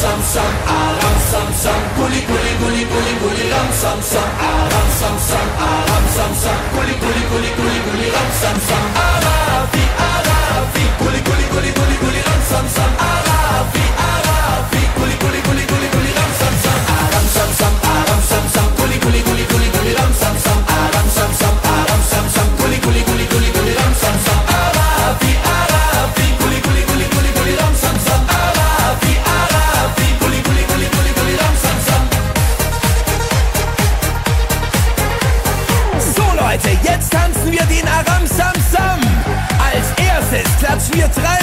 sam sam, aram sam sam, guli guli guli guli guli ram sam sam, aram sam sam, aram sam sam, guli guli guli guli guli ram sam sam. Leute, jetzt tanzen wir den Aram Sam Sam. Als erstes klatschen wir drei.